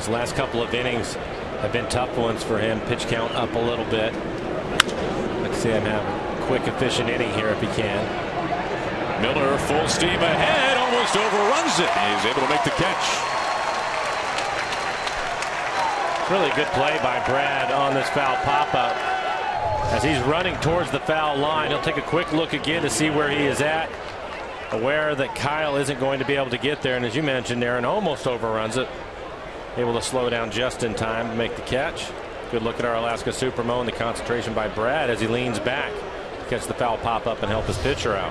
These last couple of innings have been tough ones for him. Pitch count up a little bit. Let's see him have a quick, efficient inning here if he can. Miller full steam ahead, almost overruns it. He's able to make the catch. Really good play by Brad on this foul pop up. As he's running towards the foul line, he'll take a quick look again to see where he is at. Aware that Kyle isn't going to be able to get there. And as you mentioned, Aaron almost overruns it. Able to slow down just in time to make the catch. Good look at our Alaska Supermo and the concentration by Brad as he leans back. Catch the foul pop up and help his pitcher out.